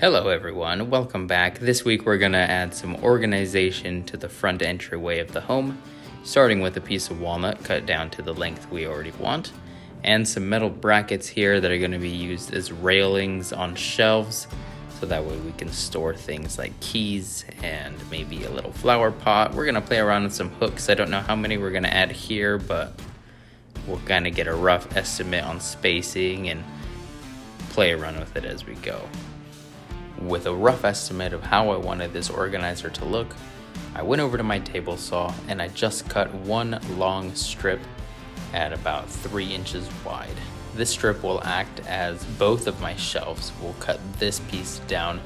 Hello, everyone. Welcome back. This week we're going to add some organization to the front entryway of the home, starting with a piece of walnut cut down to the length we already want, and some metal brackets here that are going to be used as railings on shelves so that way we can store things like keys and maybe a little flower pot. We're going to play around with some hooks. I don't know how many we're going to add here, but we'll kind of get a rough estimate on spacing and play around with it as we go. With a rough estimate of how I wanted this organizer to look, I went over to my table saw and I just cut one long strip at about 3 inches wide. This strip will act as both of my shelves. We'll cut this piece down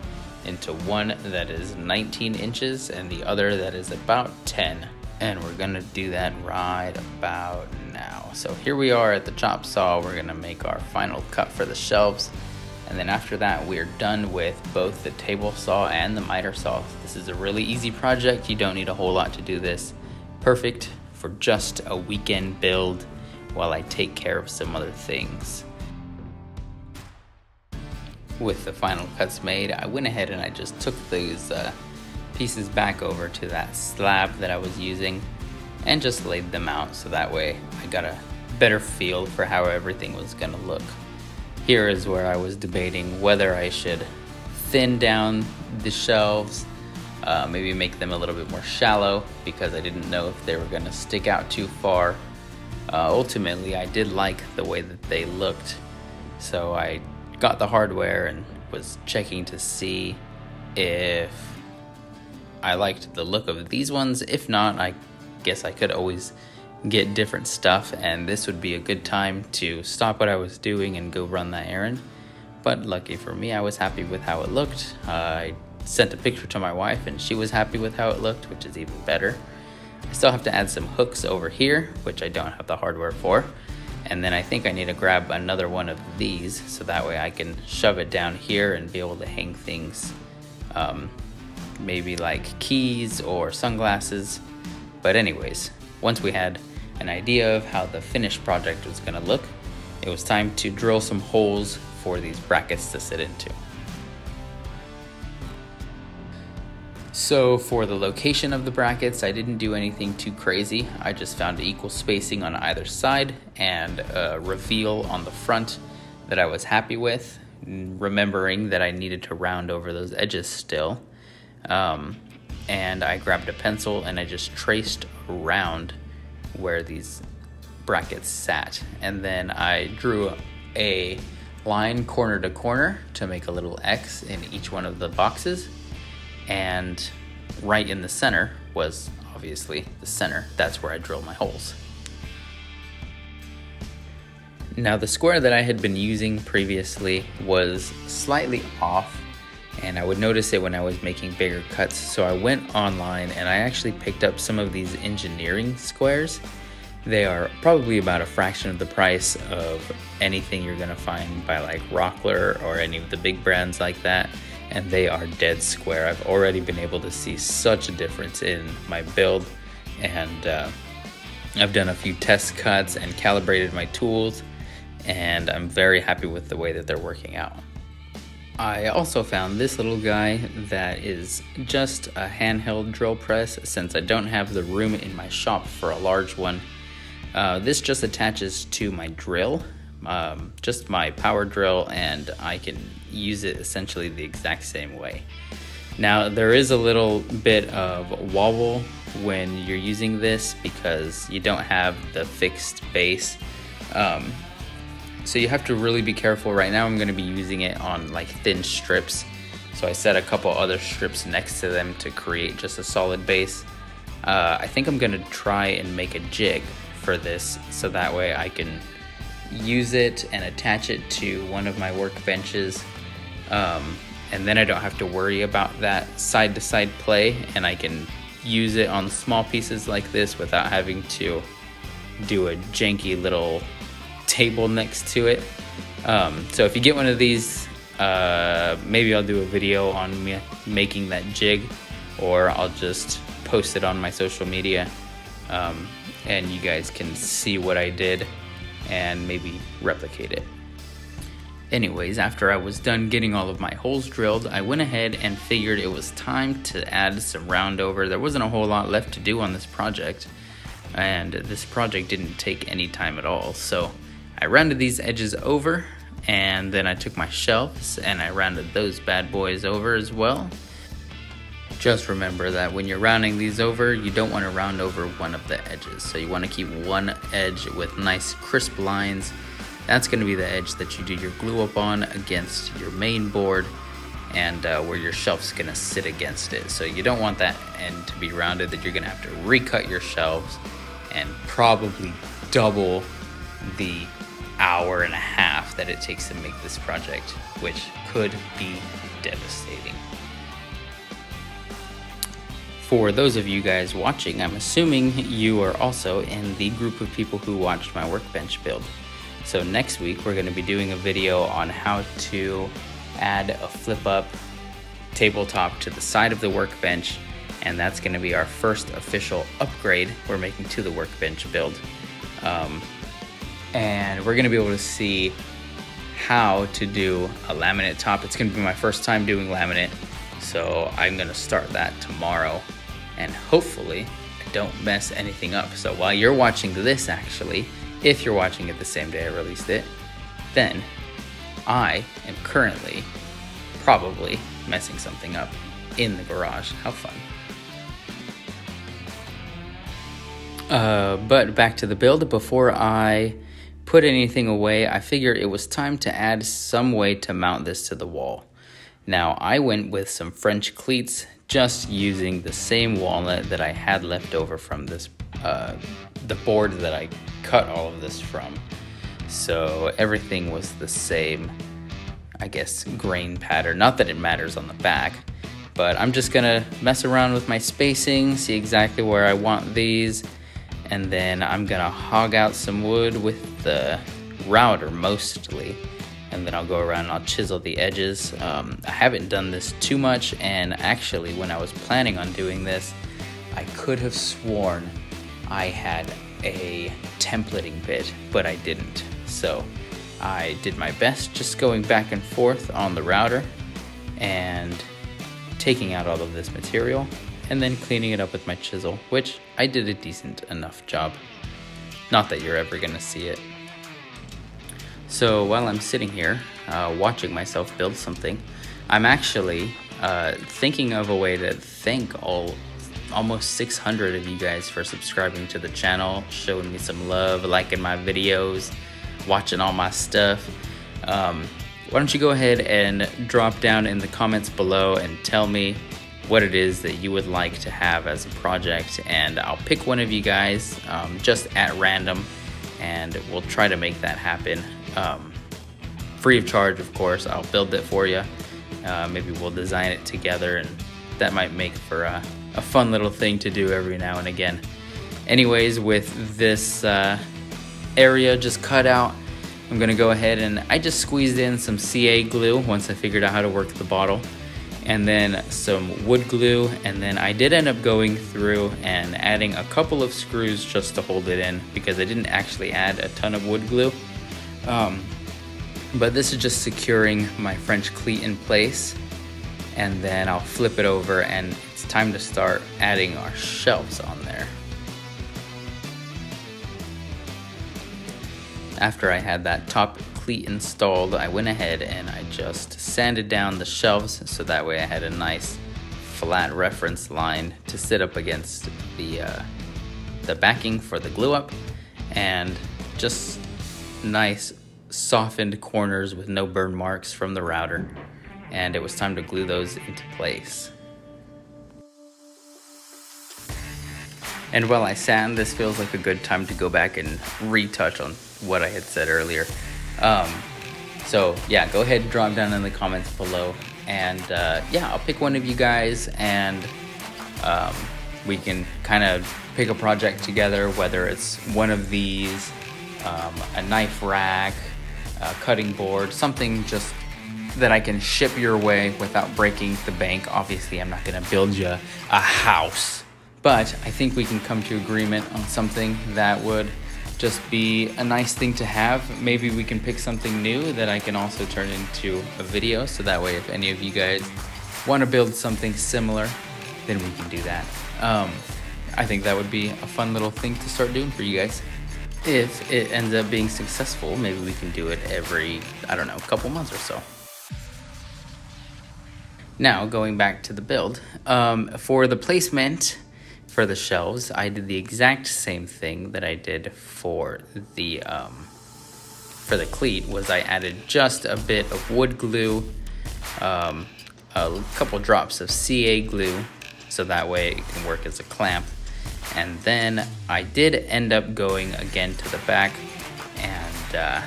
into one that is 19 inches and the other that is about 10. And we're gonna do that right about now. So here we are at the chop saw. We're gonna make our final cut for the shelves. And then after that, we're done with both the table saw and the miter saw. This is a really easy project. You don't need a whole lot to do this. Perfect for just a weekend build while I take care of some other things. With the final cuts made, I went ahead and I just took those uh, pieces back over to that slab that I was using and just laid them out so that way I got a better feel for how everything was gonna look. Here is where I was debating whether I should thin down the shelves, uh, maybe make them a little bit more shallow because I didn't know if they were going to stick out too far. Uh, ultimately, I did like the way that they looked, so I got the hardware and was checking to see if I liked the look of these ones. If not, I guess I could always get different stuff, and this would be a good time to stop what I was doing and go run that errand. But lucky for me, I was happy with how it looked. Uh, I sent a picture to my wife, and she was happy with how it looked, which is even better. I still have to add some hooks over here, which I don't have the hardware for. And then I think I need to grab another one of these so that way I can shove it down here and be able to hang things, um, maybe like keys or sunglasses. But anyways, once we had an idea of how the finished project was going to look, it was time to drill some holes for these brackets to sit into. So for the location of the brackets, I didn't do anything too crazy. I just found equal spacing on either side and a reveal on the front that I was happy with, remembering that I needed to round over those edges still. Um, and I grabbed a pencil and I just traced around where these brackets sat. And then I drew a line corner to corner to make a little X in each one of the boxes. And right in the center was obviously the center. That's where I drilled my holes. Now, the square that I had been using previously was slightly off, and I would notice it when I was making bigger cuts. So I went online and I actually picked up some of these engineering squares they are probably about a fraction of the price of anything you're to find by like Rockler or any of the big brands like that. And they are dead square. I've already been able to see such a difference in my build. And uh, I've done a few test cuts and calibrated my tools. And I'm very happy with the way that they're working out. I also found this little guy that is just a handheld drill press since I don't have the room in my shop for a large one uh, this just attaches to my drill, um, just my power drill, and I can use it essentially the exact same way. Now, there is a little bit of wobble when you're using this because you don't have the fixed base. Um, so you have to really be careful. Right now, I'm going to be using it on like thin strips. So I set a couple other strips next to them to create just a solid base. Uh, I think I'm going to try and make a jig for this so that way I can use it and attach it to one of my workbenches. Um, and then I don't have to worry about that side to side play and I can use it on small pieces like this without having to do a janky little table next to it. Um, so if you get one of these, uh, maybe I'll do a video on me making that jig or I'll just post it on my social media. Um, and you guys can see what I did and maybe replicate it. Anyways, after I was done getting all of my holes drilled, I went ahead and figured it was time to add some round over. There wasn't a whole lot left to do on this project, and this project didn't take any time at all. So I rounded these edges over, and then I took my shelves and I rounded those bad boys over as well. Just remember that when you're rounding these over, you don't want to round over one of the edges. So you want to keep one edge with nice crisp lines that's going to be the edge that you do your glue up on against your main board and uh, where your shelf's going to sit against it. So you don't want that end to be rounded that you're going to have to recut your shelves and probably double the hour and a half that it takes to make this project, which could be devastating. For those of you guys watching, I'm assuming you are also in the group of people who watched my workbench build. So next week we're going to be doing a video on how to add a flip up tabletop to the side of the workbench and that's going to be our first official upgrade we're making to the workbench build. Um, and we're to be able to see how to do a laminate top. It's to be my first time doing laminate, so I'm to start that tomorrow and hopefully I don't mess anything up. So while you're watching this actually, if you're watching it the same day I released it, then I am currently probably messing something up in the garage. How fun. Uh, but back to the build. Before I put anything away, I figured it was time to add some way to mount this to the wall. Now, I went with some French cleats, just using the same walnut that I had left over from this uh, the board that I cut all of this from. So everything was the same, I guess, grain pattern. Not that it matters on the back, but I'm just gonna mess around with my spacing, see exactly where I want these, and then I'm gonna hog out some wood with the router mostly, and then I'll go around and I'll chisel the edges. Um, I haven't done this too much, and actually, when I was planning on doing this, I could have sworn I had a templating bit, but I didn't. So I did my best just going back and forth on the router and taking out all of this material and then cleaning it up with my chisel, which I did a decent enough job. Not that you're ever gonna see it. So while I'm sitting here uh, watching myself build something, I'm actually uh, thinking of a way to thank all almost 600 of you guys for subscribing to the channel, showing me some love, liking my videos, watching all my stuff. Um, why don't you go ahead and drop down in the comments below and tell me what it is that you would like to have as a project and I'll pick one of you guys um, just at random and we'll try to make that happen. Um, free of charge of course I'll build it for you uh, maybe we'll design it together and that might make for a a fun little thing to do every now and again. Anyways, with this uh, area just cut out, I'm gonna go ahead and I just squeezed in some CA glue once I figured out how to work the bottle and then some wood glue and then I did end up going through and adding a couple of screws just to hold it in because I didn't actually add a ton of wood glue um, but this is just securing my French cleat in place and then I'll flip it over and it's time to start adding our shelves on there. After I had that top cleat installed, I went ahead and I just sanded down the shelves so that way I had a nice flat reference line to sit up against the, uh, the backing for the glue up and just nice softened corners with no burn marks from the router and it was time to glue those into place. And while I sand, this feels like a good time to go back and retouch on what I had said earlier. Um, so yeah, go ahead and drop down in the comments below, and uh, yeah, I'll pick one of you guys, and um, we can kind of pick a project together, whether it's one of these, um, a knife rack, a cutting board, something just that I can ship your way without breaking the bank. Obviously, I'm not going to build you a house, but I think we can come to agreement on something that would just be a nice thing to have. Maybe we can pick something new that I can also turn into a video. So that way, if any of you guys want to build something similar, then we can do that. Um, I think that would be a fun little thing to start doing for you guys. If it ends up being successful, maybe we can do it every, I don't know, couple months or so. Now, going back to the build, um, for the placement for the shelves, I did the exact same thing that I did for the um, for the cleat. Was I added just a bit of wood glue, um, a couple drops of CA glue, so that way it can work as a clamp. And then I did end up going again to the back and uh,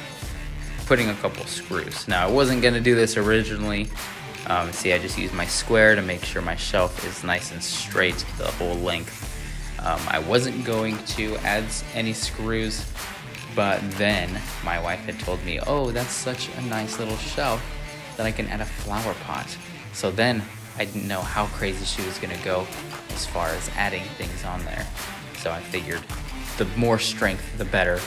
putting a couple screws. Now I wasn't gonna do this originally um, see, I just use my square to make sure my shelf is nice and straight the whole length. Um, I wasn't going to add any screws, but then my wife had told me, oh, that's such a nice little shelf that I can add a flower pot. So then I didn't know how crazy she was gonna go as far as adding things on there. So I figured the more strength, the better.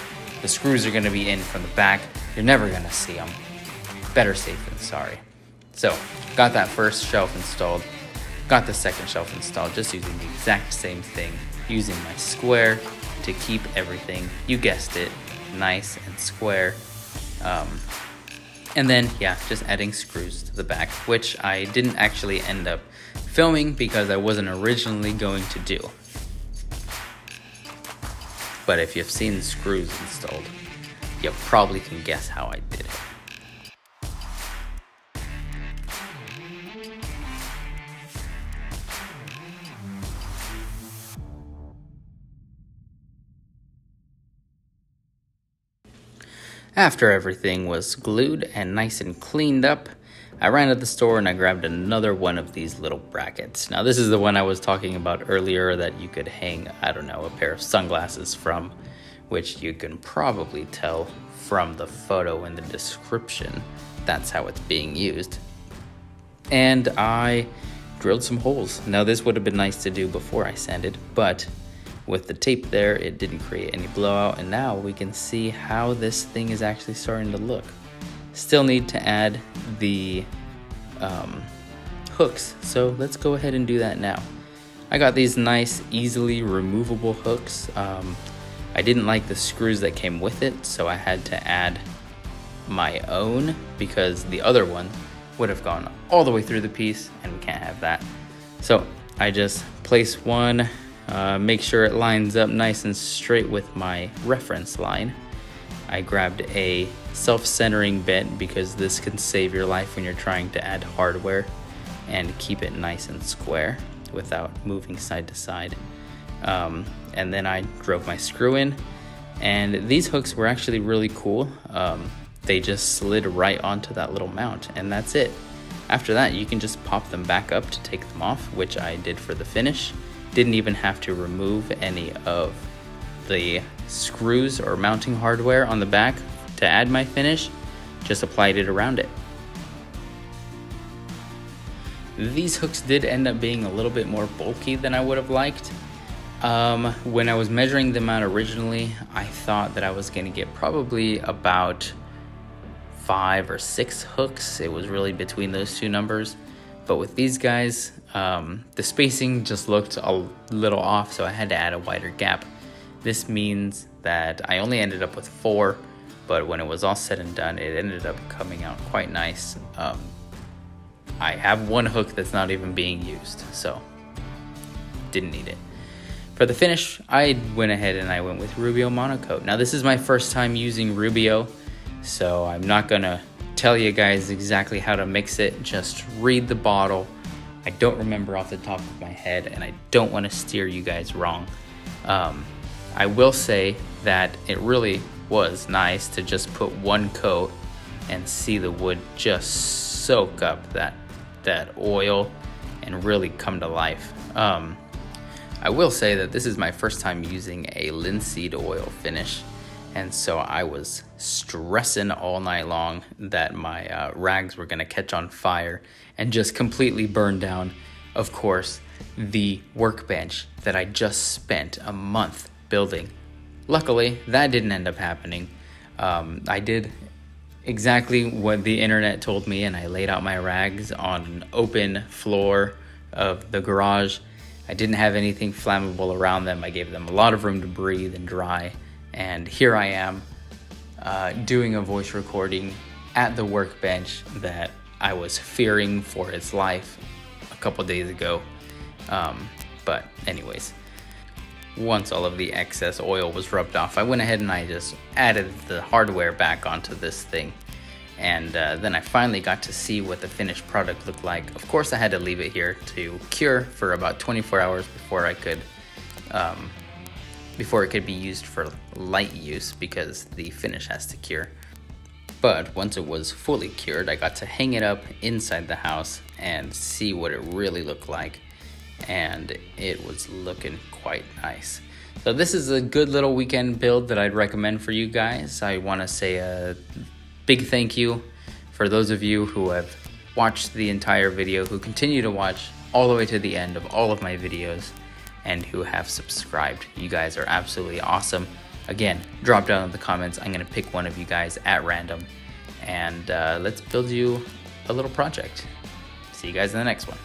The screws are gonna be in from the back. You're never gonna see them. Better safe than sorry. So got that first shelf installed, got the second shelf installed, just using the exact same thing, using my square to keep everything, you guessed it, nice and square. Um, and then, yeah, just adding screws to the back, which I didn't actually end up filming because I wasn't originally going to do. But if you've seen screws installed, you probably can guess how I did it. After everything was glued and nice and cleaned up, I ran to the store and I grabbed another one of these little brackets. Now this is the one I was talking about earlier that you could hang, I don't know, a pair of sunglasses from, which you can probably tell from the photo in the description. That's how it's being used. And I drilled some holes. Now this would have been nice to do before I sanded, but with the tape there, it didn't create any blowout, and now we can see how this thing is actually starting to look. Still need to add the um, hooks, so let's go ahead and do that now. I got these nice, easily removable hooks. Um, I didn't like the screws that came with it, so I had to add my own because the other one would have gone all the way through the piece, and we can't have that. So I just place one uh, make sure it lines up nice and straight with my reference line. I grabbed a self-centering bit because this can save your life when you're trying to add hardware and keep it nice and square without moving side to side. Um, and then I drove my screw in and these hooks were actually really cool. Um, they just slid right onto that little mount and that's it. After that, you can just pop them back up to take them off, which I did for the finish. Didn't even have to remove any of the screws or mounting hardware on the back to add my finish, just applied it around it. These hooks did end up being a little bit more bulky than I would have liked. Um, when I was measuring them out originally, I thought that I was going to get probably about five or six hooks. It was really between those two numbers. But with these guys, um, the spacing just looked a little off, so I had to add a wider gap. This means that I only ended up with four, but when it was all said and done, it ended up coming out quite nice. Um, I have one hook that's not even being used, so didn't need it. For the finish, I went ahead and I went with Rubio Monocoat. Now this is my first time using Rubio, so I'm not gonna tell you guys exactly how to mix it. Just read the bottle. I don't remember off the top of my head, and I don't want to steer you guys wrong. Um, I will say that it really was nice to just put one coat and see the wood just soak up that that oil and really come to life. Um, I will say that this is my first time using a linseed oil finish. And so I was stressing all night long that my uh, rags were gonna catch on fire and just completely burn down, of course, the workbench that I just spent a month building luckily, that didn't end up happening. Um, I did exactly what the internet told me, and I laid out my rags on an open floor of the garage. I didn't have anything flammable around them. I gave them a lot of room to breathe and dry. And here I am uh, doing a voice recording at the workbench that I was fearing for its life a couple days ago. Um, but, anyways, once all of the excess oil was rubbed off, I went ahead and I just added the hardware back onto this thing. And uh, then I finally got to see what the finished product looked like. Of course, I had to leave it here to cure for about 24 hours before I could, um, before it could be used for light use because the finish has to cure. But once it was fully cured, I got to hang it up inside the house and see what it really looked like. And it was looking quite nice. So this is a good little weekend build that I'd recommend for you guys. I want to say a big thank you for those of you who have watched the entire video, who continue to watch all the way to the end of all of my videos, and who have subscribed. You guys are absolutely awesome. Again, drop down in the comments. I'm going to pick one of you guys at random and uh, let's build you a little project. See you guys in the next one.